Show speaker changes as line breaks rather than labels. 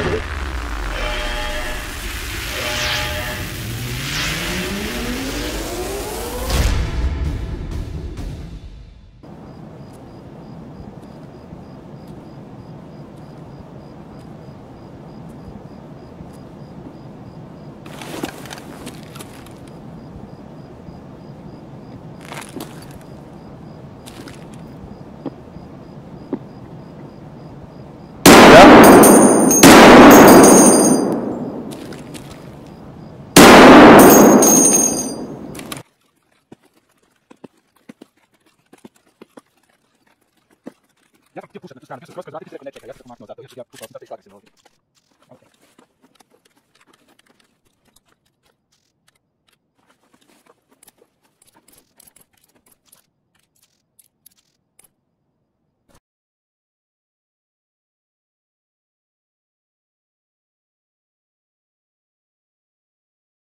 Thank you. και πού πού πού πού πού πού πού πού